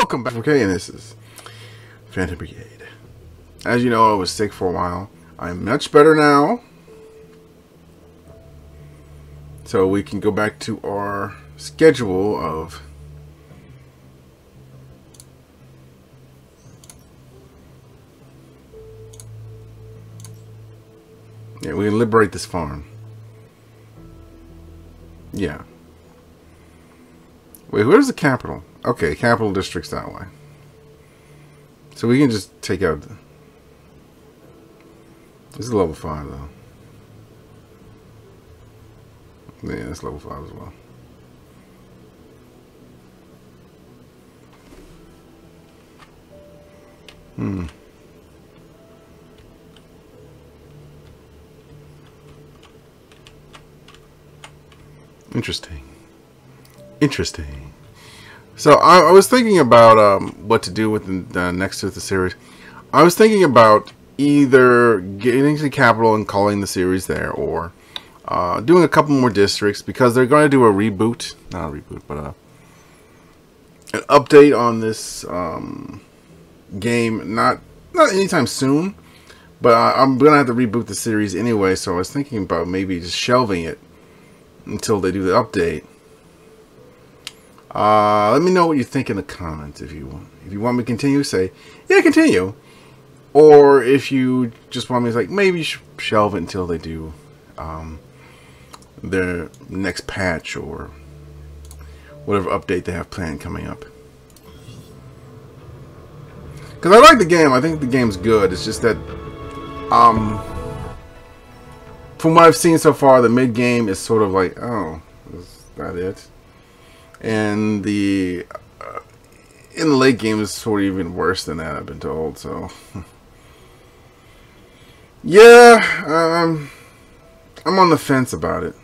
Welcome back. Okay, and this is Phantom Brigade. As you know, I was sick for a while. I'm much better now. So we can go back to our schedule of Yeah, we can liberate this farm. Yeah. Wait, where's the capital? Okay, capital district's that way. So we can just take out... The... This is level 5, though. Yeah, it's level 5 as well. Hmm. Interesting. Interesting. So I, I was thinking about um, what to do with the, next to the series. I was thinking about either getting to capital and calling the series there, or uh, doing a couple more districts because they're going to do a reboot, not a reboot, but a, an update on this um, game. Not not anytime soon, but I, I'm going to have to reboot the series anyway. So I was thinking about maybe just shelving it until they do the update. Uh, let me know what you think in the comments if you want. If you want me to continue, say, yeah, continue. Or if you just want me to, like, maybe shelve it until they do um, their next patch or whatever update they have planned coming up. Because I like the game. I think the game's good. It's just that, um, from what I've seen so far, the mid game is sort of like, oh, is that it? And the uh, in the late game is sort of even worse than that. I've been told. So yeah, um, I'm on the fence about it.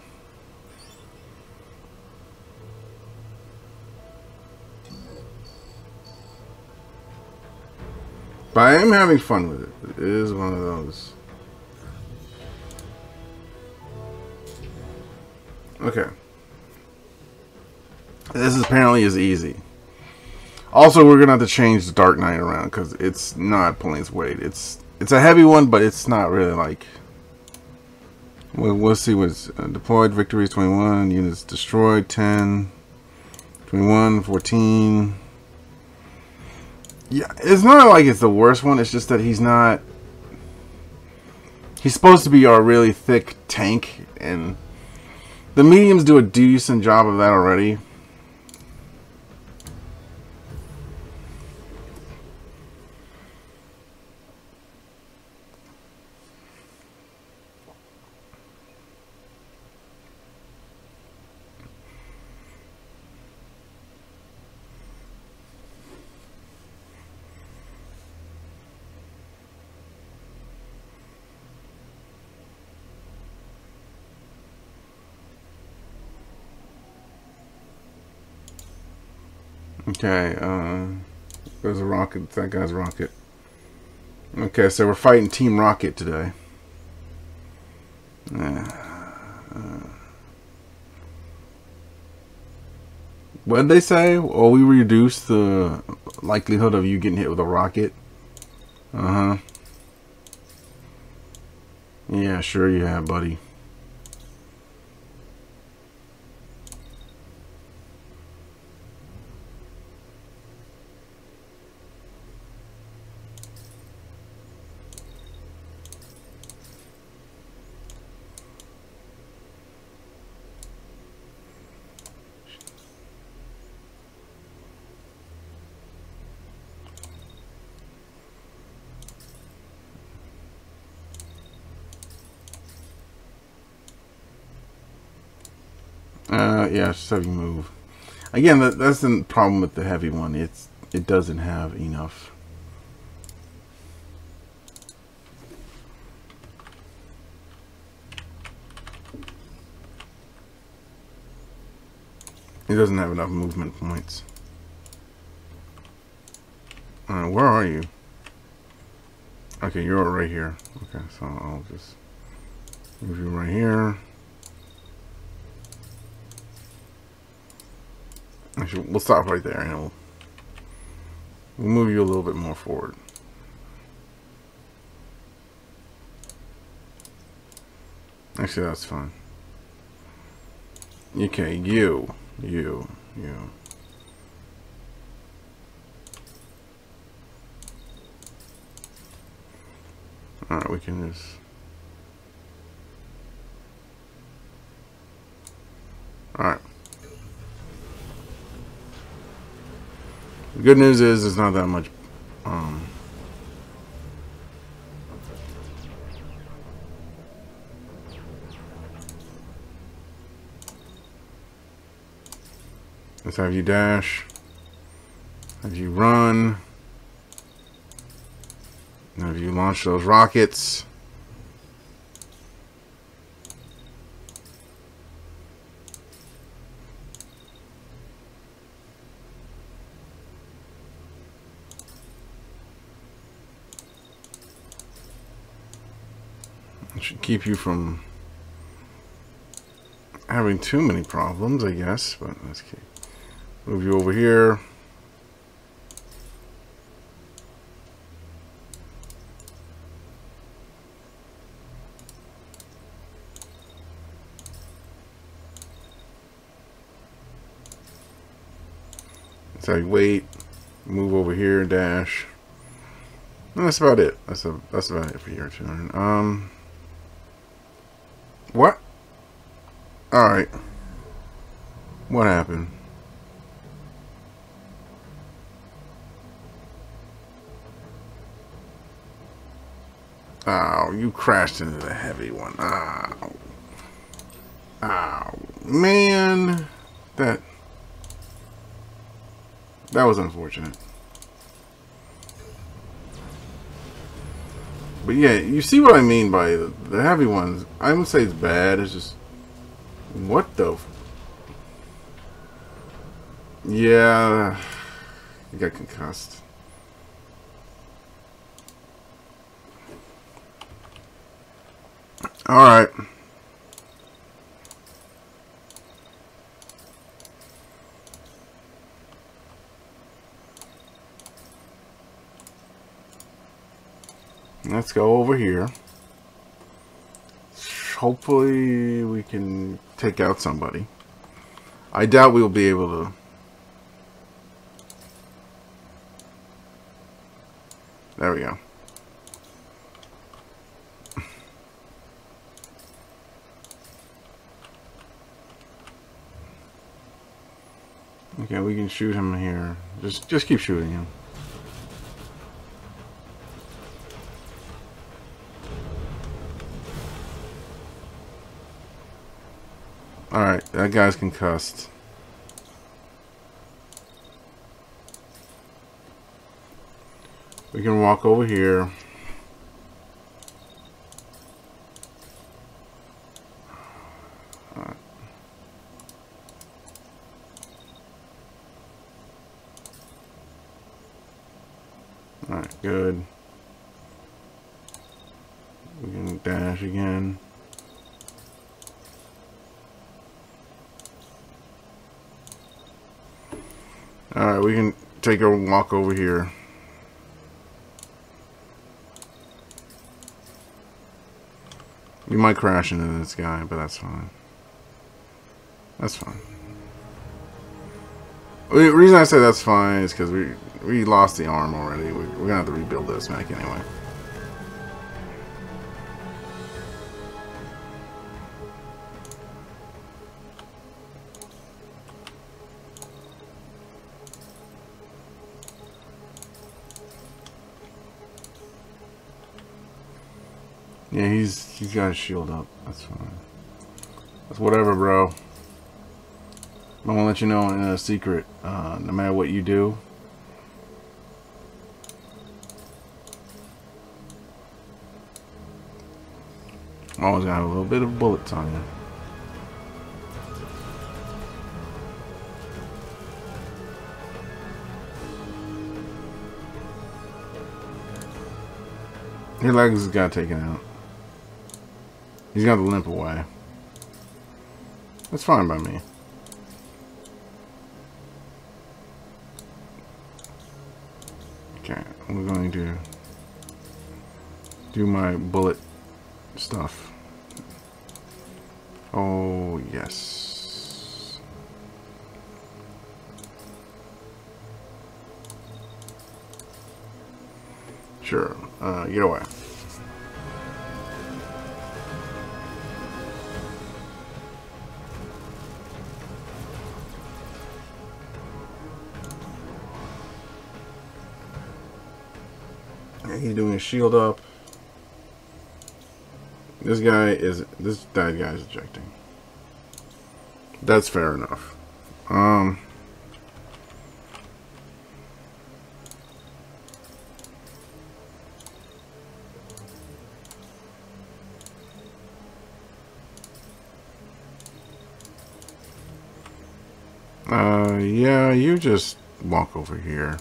But I am having fun with it. It is one of those. Okay. This apparently is easy. Also, we're gonna have to change the Dark Knight around because it's not pulling its weight. It's it's a heavy one, but it's not really like. We'll, we'll see what's uh, deployed. Victories 21 units destroyed 10, 21, 14. Yeah, it's not like it's the worst one. It's just that he's not. He's supposed to be our really thick tank, and the mediums do a decent job of that already. Okay, uh, there's a rocket. That guy's rocket. Okay, so we're fighting Team Rocket today. Uh, uh, what did they say? Oh, we reduce the likelihood of you getting hit with a rocket. Uh-huh. Yeah, sure you have, buddy. You move. Again, that, that's the problem with the heavy one. It's it doesn't have enough. It doesn't have enough movement points. Where are you? Okay, you're right here. Okay, so I'll just move you right here. Actually, we'll stop right there and we'll, we'll move you a little bit more forward. Actually, that's fine. Okay, you, you, you. Alright, we can just... Alright. The good news is it's not that much um, Let's have you dash. Have you run. Have you launch those rockets. should keep you from having too many problems, I guess, but let's keep Move you over here. So wait, move over here, dash. And that's about it. That's a that's about it for your turn. Um, what? All right. What happened? Oh, you crashed into the heavy one. Oh. Oh, man. That... That was unfortunate. But yeah, you see what I mean by the, the heavy ones. I wouldn't say it's bad. It's just... What the... Yeah... You got concussed. All right. Let's go over here. Hopefully we can take out somebody. I doubt we'll be able to. There we go. Okay, we can shoot him here. Just just keep shooting him. That guy's concussed. We can walk over here. Good. We can dash again. Alright, we take a walk over here. We might crash into this guy, but that's fine. That's fine. The reason I say that's fine is because we we lost the arm already. We, we're gonna have to rebuild this mech anyway. Yeah, he's he's got his shield up. That's fine. That's whatever, bro. I'm gonna let you know in a secret. Uh, no matter what you do, I'm Always got a little bit of bullets on you. Your legs got taken out. He's got to limp away. That's fine by me. Okay, we're going to do my bullet stuff. Oh, yes. Sure, uh, get away. Doing a shield up. This guy is this bad guy is ejecting. That's fair enough. Um Uh yeah, you just walk over here.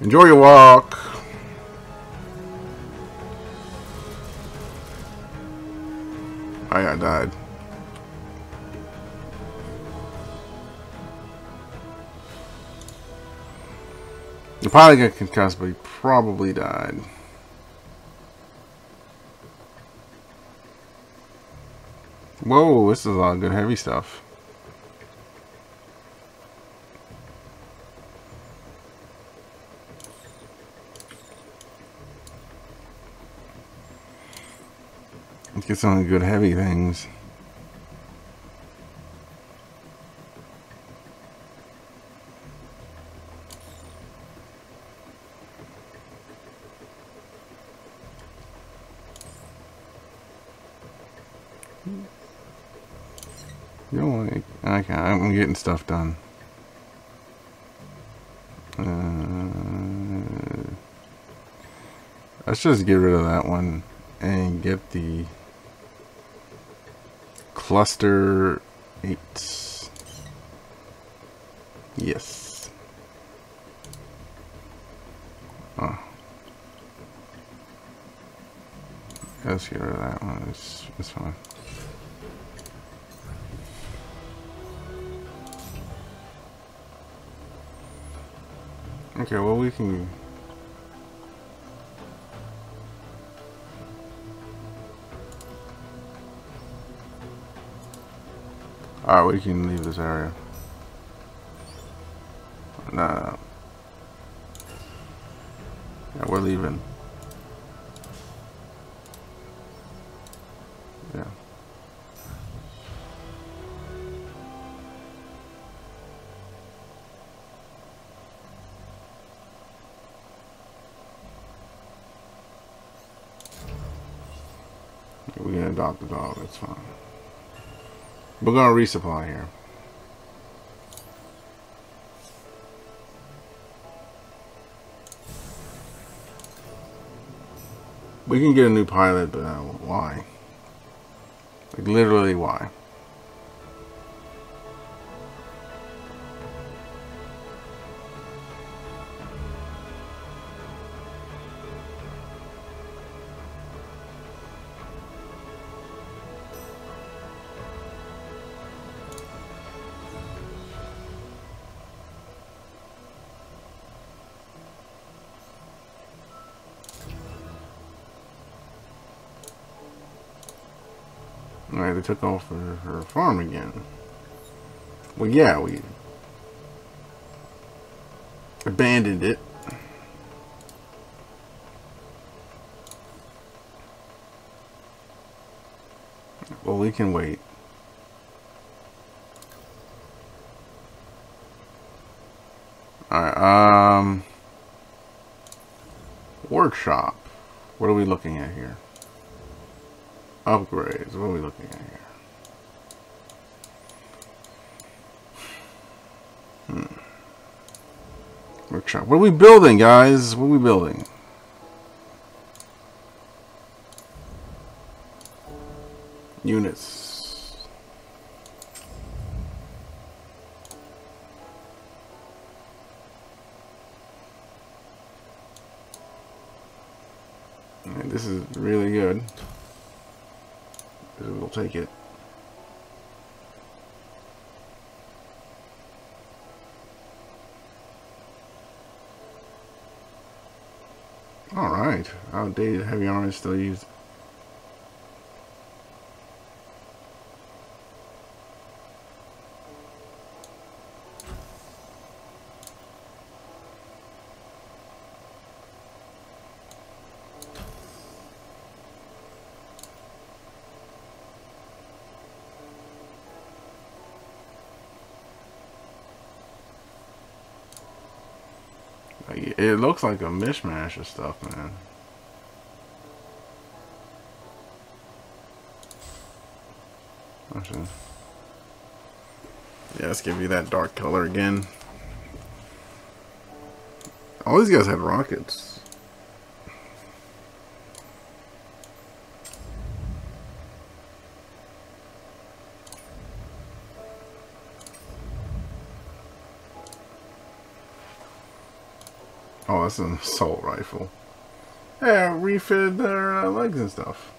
Enjoy your walk. I, I died. He probably got concussed, but he probably died. Whoa, this is a lot of good heavy stuff. Get some of the good heavy things. You know, okay, I'm getting stuff done. Uh, let's just get rid of that one and get the cluster 8. Yes. Oh. Let's get rid of that one. It's, it's fine. Okay, well we can Alright, we can leave this area. Nah. Yeah, we're leaving. Yeah. We can adopt the dog, that's fine. We're going to resupply here. We can get a new pilot, but uh, why? Like, literally, why? They took off her, her farm again. Well, yeah, we abandoned it. Well, we can wait. Alright, um... Workshop. What are we looking at here? Upgrades. What are we looking at here? Hmm. Workshop. What are we building, guys? What are we building? Units. this is really good we'll take it. Alright. Outdated heavy armor still used. It looks like a mishmash of stuff, man. Actually. Yeah, let's give you that dark color again. All these guys had rockets. Oh, an assault rifle. Yeah, refitted their uh, legs and stuff.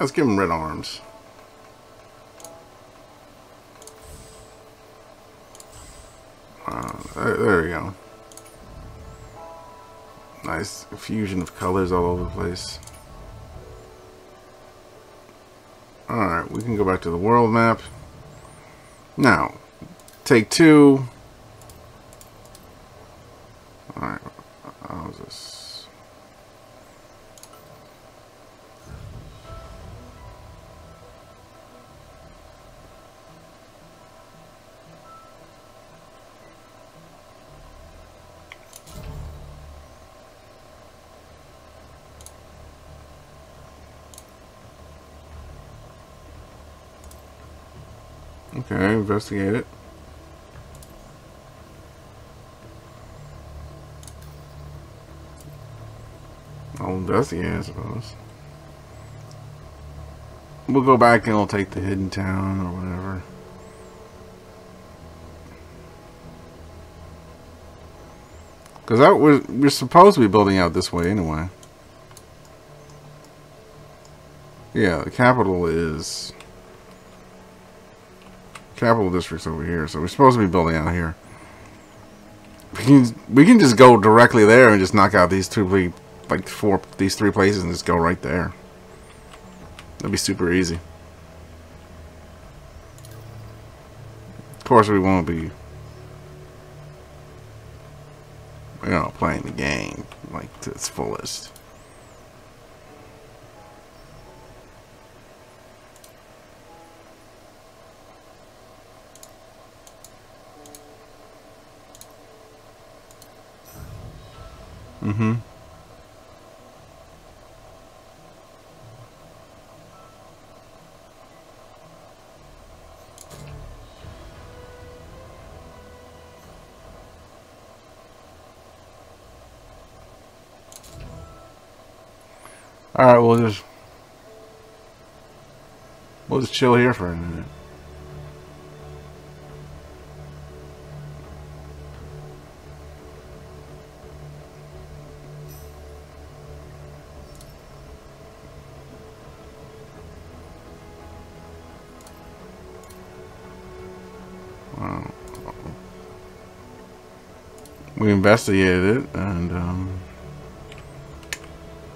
Let's give him red arms. Uh, there, there we go. Nice fusion of colors all over the place. Alright, we can go back to the world map. Now, take two. Alright, how's this? Okay, investigate it. I'll investigate, I suppose. We'll go back and we'll take the hidden town or whatever. Because that was we're supposed to be building out this way anyway. Yeah, the capital is Capital District's over here, so we're supposed to be building out here. We can we can just go directly there and just knock out these two, like four, these three places and just go right there. That'd be super easy. Of course, we won't be, you know, playing the game like to its fullest. Mm-hmm. All right, we'll just we'll just chill here for a minute. We investigated it, and um,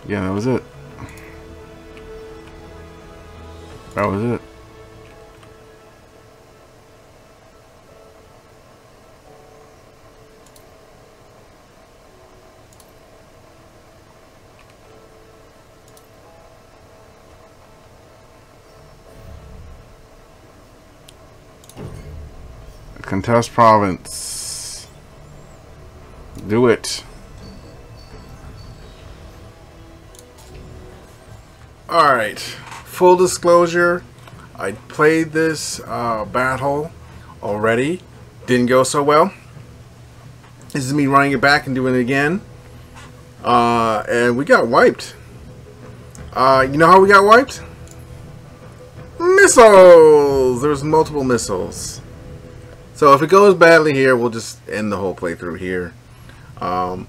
yeah, that was it. That was it. Contest province. Do it. Alright. Full disclosure. I played this uh, battle already. Didn't go so well. This is me running it back and doing it again. Uh, and we got wiped. Uh, you know how we got wiped? Missiles! There's multiple missiles. So if it goes badly here, we'll just end the whole playthrough here. Um,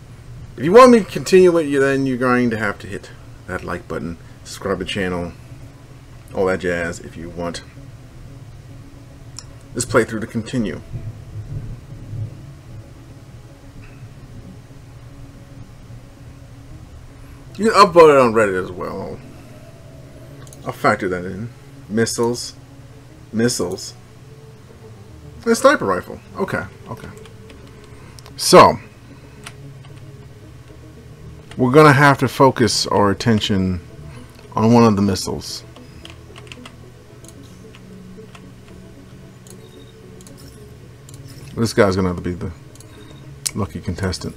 if you want me to continue it, you then you're going to have to hit that like button, subscribe to the channel, all that jazz if you want this playthrough to continue. You can upload it on Reddit as well. I'll factor that in. Missiles. Missiles. A sniper rifle. Okay, okay. So, we're going to have to focus our attention on one of the missiles. This guy's going to have to be the lucky contestant.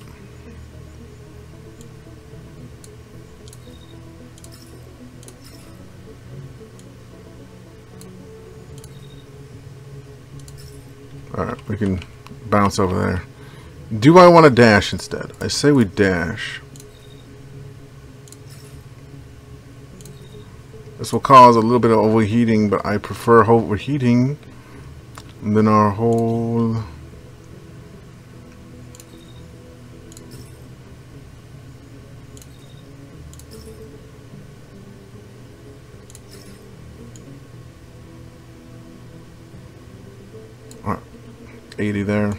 Alright, we can bounce over there. Do I want to dash instead? I say we dash. This will cause a little bit of overheating, but I prefer overheating than our whole... 80 there.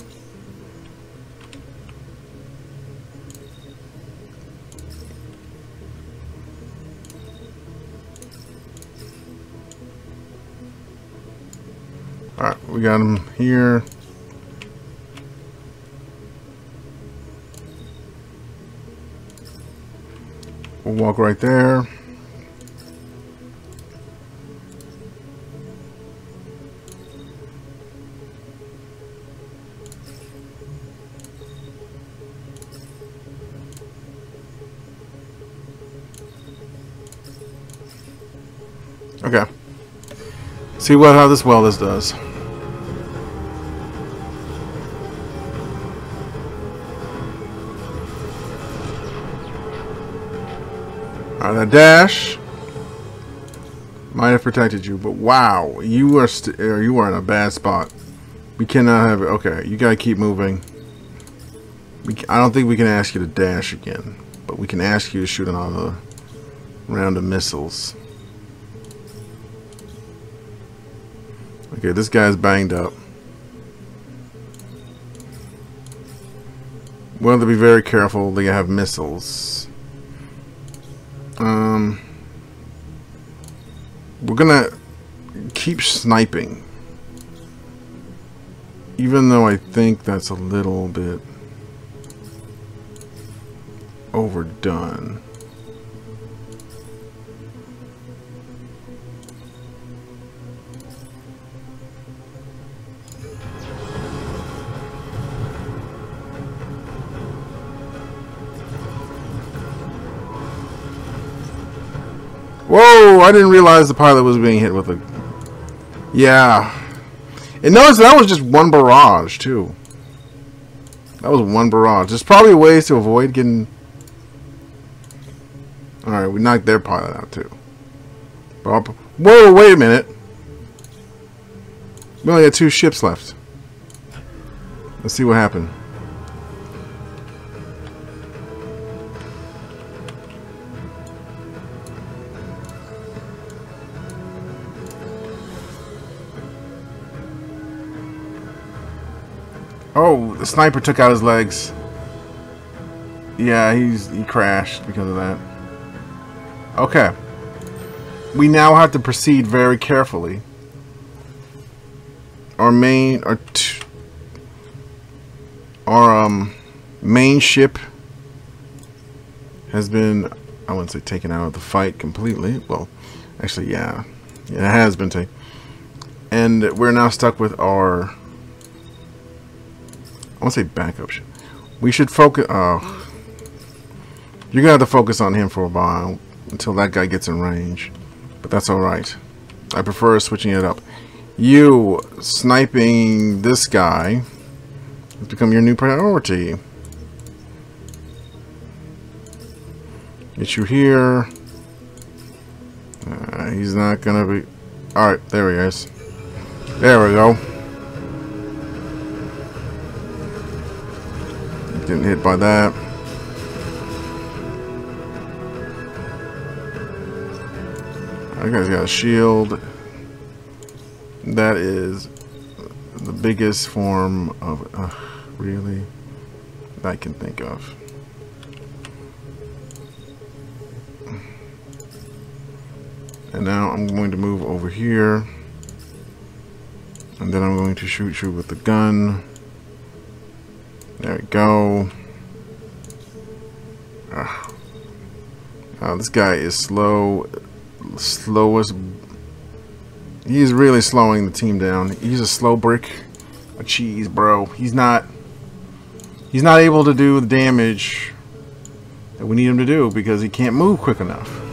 Alright, we got him here. We'll walk right there. See what how this well this does. Alright, dash might have protected you, but wow, you are or uh, you are in a bad spot. We cannot have it. Okay, you gotta keep moving. We, I don't think we can ask you to dash again, but we can ask you to shoot another round of missiles. Okay, this guy's banged up. We'll have to be very careful. They have missiles. Um, we're gonna keep sniping. Even though I think that's a little bit overdone. Whoa! I didn't realize the pilot was being hit with a... Yeah. And notice that was just one barrage, too. That was one barrage. There's probably ways to avoid getting... Alright, we knocked their pilot out, too. Whoa, wait a minute. We only got two ships left. Let's see what happened. Oh, the sniper took out his legs. Yeah, he's he crashed because of that. Okay. We now have to proceed very carefully. Our main our our um main ship has been I wouldn't say taken out of the fight completely. Well, actually yeah. yeah it has been taken. And we're now stuck with our I want to say backup shit. We should focus. Uh, you're going to have to focus on him for a while until that guy gets in range. But that's alright. I prefer switching it up. You sniping this guy has become your new priority. Get you here. Uh, he's not gonna be... Alright, there he is. There we go. Getting hit by that. That guy's got a shield. That is the biggest form of... Uh, really? I can think of. And now I'm going to move over here. And then I'm going to shoot you with the gun. There we go. Ah. Oh, this guy is slow. Slowest. He's really slowing the team down. He's a slow brick. A cheese, bro. He's not... He's not able to do the damage that we need him to do because he can't move quick enough.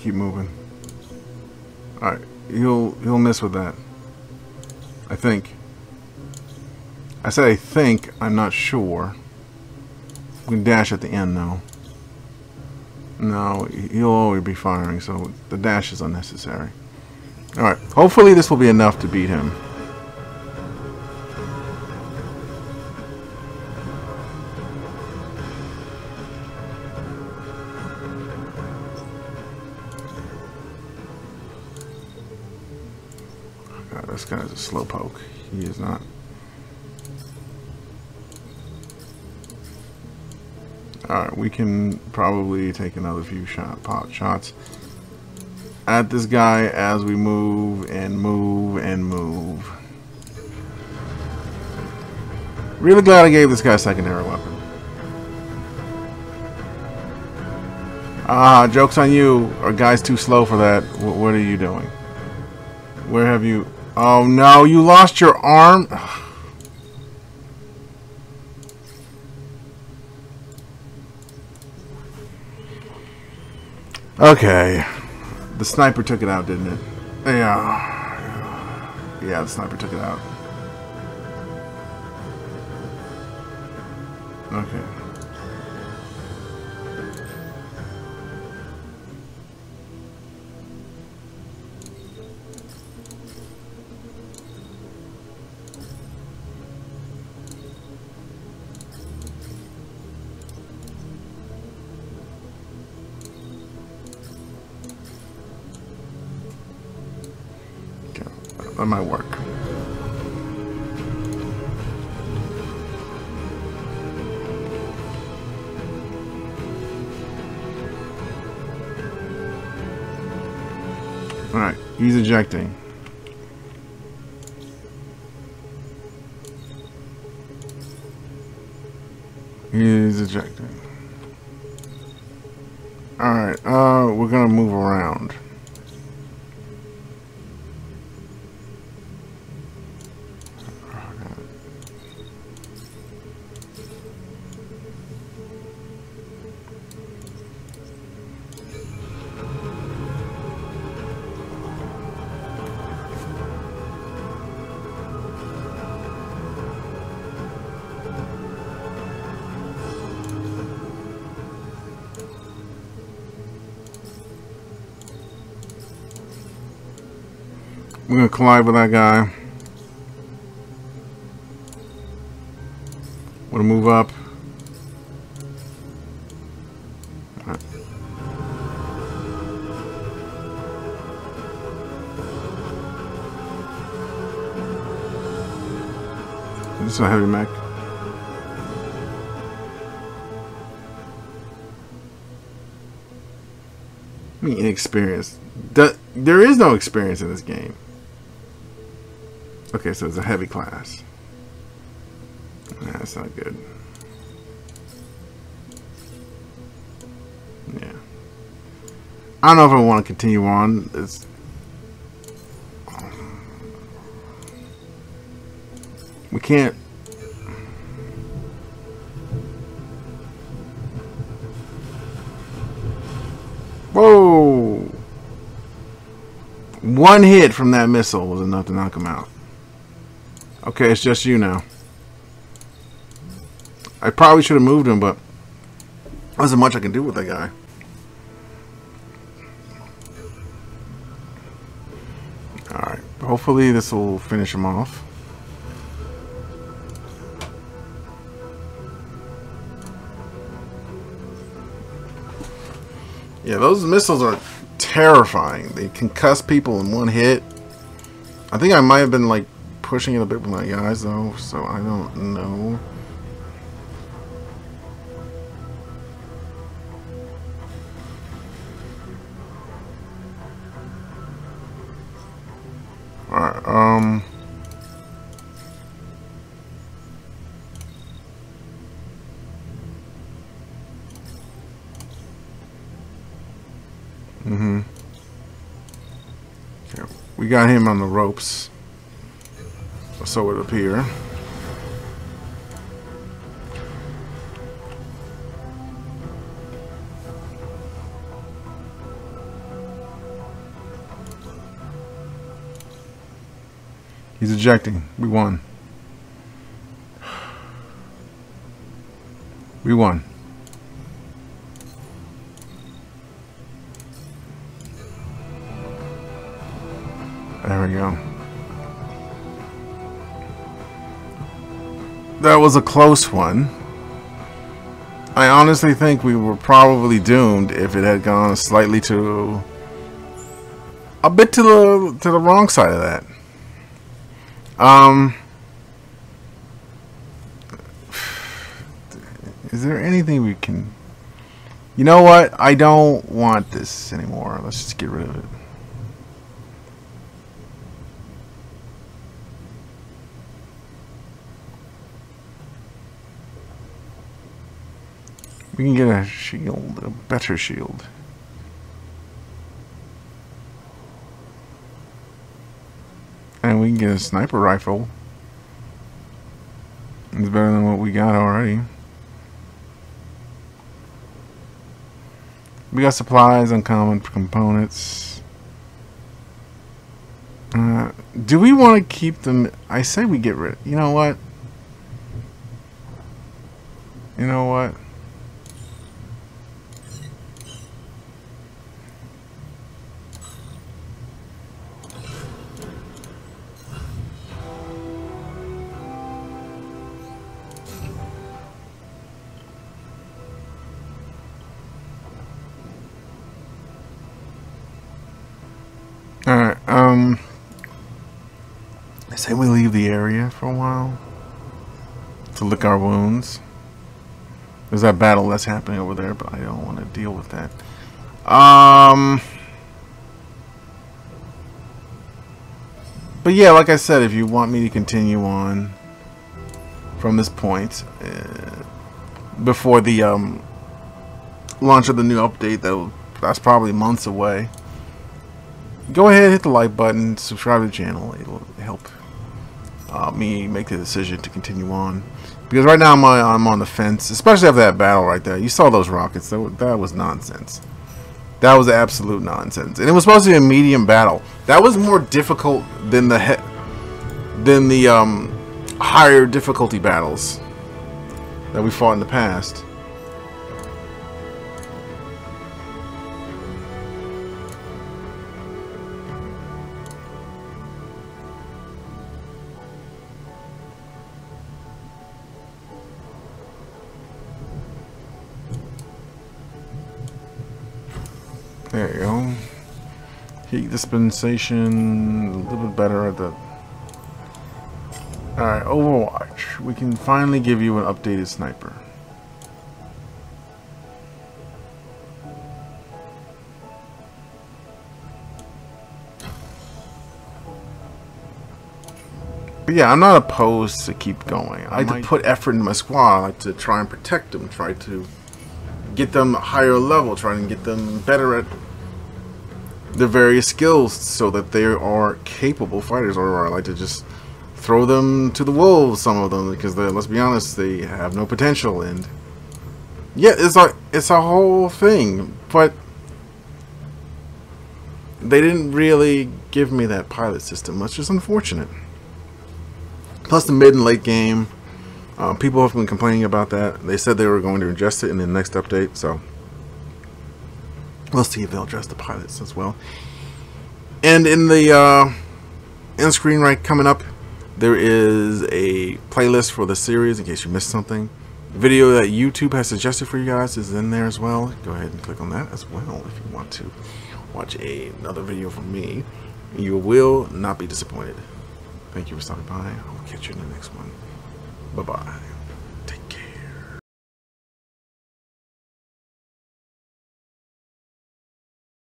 Keep moving. Alright. He'll he'll miss with that. I think. I said I think, I'm not sure. We can dash at the end though. No, he'll always be firing, so the dash is unnecessary. Alright, hopefully this will be enough to beat him. This guy's a slowpoke. He is not. Alright, we can probably take another few shot pot shots at this guy as we move and move and move. Really glad I gave this guy a secondary weapon. Ah, joke's on you. Our guy's too slow for that. What are you doing? Where have you... Oh no, you lost your arm? Okay. The sniper took it out, didn't it? Yeah. Yeah, the sniper took it out. Okay. That might work. Alright, he's ejecting. He's ejecting. We're gonna collide with that guy. Wanna move up. Right. This is a heavy mech. I mean, inexperienced. There is no experience in this game. Okay, so it's a heavy class. That's not good. Yeah. I don't know if I want to continue on. It's we can't. Whoa! One hit from that missile was enough to knock him out. Okay, it's just you now. I probably should have moved him, but there wasn't much I can do with that guy. Alright, hopefully this will finish him off. Yeah, those missiles are terrifying. They concuss people in one hit. I think I might have been like pushing it a bit with my eyes though, so I don't know. Alright, um... Mm-hmm. Okay, we got him on the ropes. So it appear. He's ejecting. We won. We won. There we go. That was a close one. I honestly think we were probably doomed if it had gone slightly to a bit to the to the wrong side of that. Um Is there anything we can You know what? I don't want this anymore. Let's just get rid of it. We can get a shield, a better shield. And we can get a sniper rifle. It's better than what we got already. We got supplies, uncommon components. Uh, do we want to keep them? I say we get rid. You know what? You know what? To lick our wounds. There's that battle that's happening over there, but I don't want to deal with that. Um... But yeah, like I said, if you want me to continue on from this point, uh, before the um, launch of the new update, that that's probably months away go ahead hit the like button subscribe to the channel it'll help uh, me make the decision to continue on. Because right now I'm on, I'm on the fence especially after that battle right there. You saw those rockets. That, that was nonsense. That was absolute nonsense. And it was supposed to be a medium battle. That was more difficult than the than the um, higher difficulty battles that we fought in the past dispensation, a little bit better at the... Alright, Overwatch. We can finally give you an updated sniper. But yeah, I'm not opposed to keep going. I, like to put effort into my squad. I like to try and protect them, try to get them higher level, trying to get them better at their various skills so that they are capable fighters. Or I like to just throw them to the wolves, some of them, because let's be honest, they have no potential. And yeah, it's a it's a whole thing, but they didn't really give me that pilot system, which is unfortunate. Plus the mid and late game, uh, people have been complaining about that. They said they were going to adjust it in the next update, so we'll see if they'll address the pilots as well. And in the uh, end screen right coming up, there is a playlist for the series in case you missed something. The video that YouTube has suggested for you guys is in there as well. Go ahead and click on that as well if you want to watch a, another video from me. You will not be disappointed. Thank you for stopping by. I'll catch you in the next one. Bye-bye.